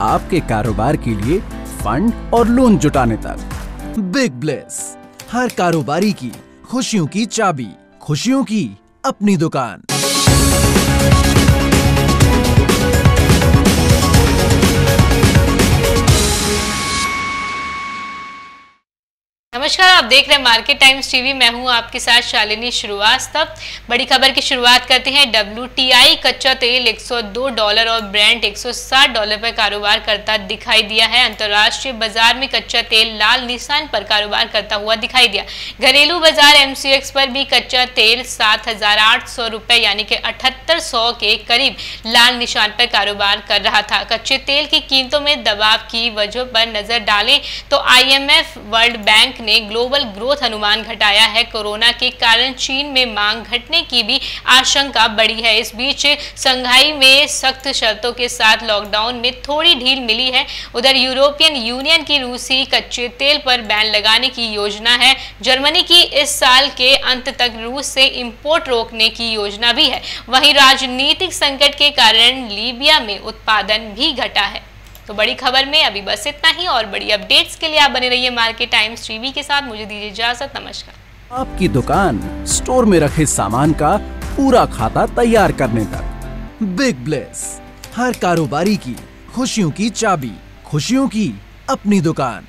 आपके कारोबार के लिए फंड और लोन जुटाने तक। बिग ब्लेस हर कारोबारी की खुशियों की चाबी, खुशियों की अपनी दुकान। नमस्कार, आप देख रहे हैं मार्केट टाइम्स टीवी। मैं हूँ आपके साथ शालिनी श्रीवास्तव। बड़ी खबर की शुरुआत करते हैं। डब्ल्यू कच्चा तेल 102 डॉलर और ब्रेंट 160 डॉलर पर कारोबार करता दिखाई दिया है। अंतर्राष्ट्रीय बाज़ार में कच्चा तेल लाल निशान पर कारोबार करता हुआ दिखाई दिया। घरेलू बाज़ार एमसीएक्स पर भी कच्चा तेल सात रुपए, यानी कि अठहत्तर के करीब लाल निशान पर कारोबार कर रहा था। कच्चे तेल की कीमतों में दबाव की वजह पर नज़र डालें तो आईएमएफ वर्ल्ड बैंक ने ग्लोबल ग्रोथ अनुमान घटाया है। कोरोना के कारण चीन में मांग घटने की भी आशंका बढ़ी है। इस बीच संघाई में सख्त शर्तों के साथ लॉकडाउन में थोड़ी ढील मिली है। उधर यूरोपियन यूनियन की रूसी कच्चे तेल पर बैन लगाने की योजना है। जर्मनी की इस साल के अंत तक रूस से इम्पोर्ट रोकने की योजना भी है। वहीं राजनीतिक संकट के कारण लीबिया में उत्पादन भी घटा है। तो बड़ी खबर में अभी बस इतना ही, और बड़ी अपडेट्स के लिए आप बने रहिए मार्केट टाइम्स टीवी के साथ। मुझे दीजिए इजाज़त, नमस्कार। आपकी दुकान स्टोर में रखे सामान का पूरा खाता तैयार करने तक। बिग ब्लेस हर कारोबारी की खुशियों की चाबी, खुशियों की अपनी दुकान।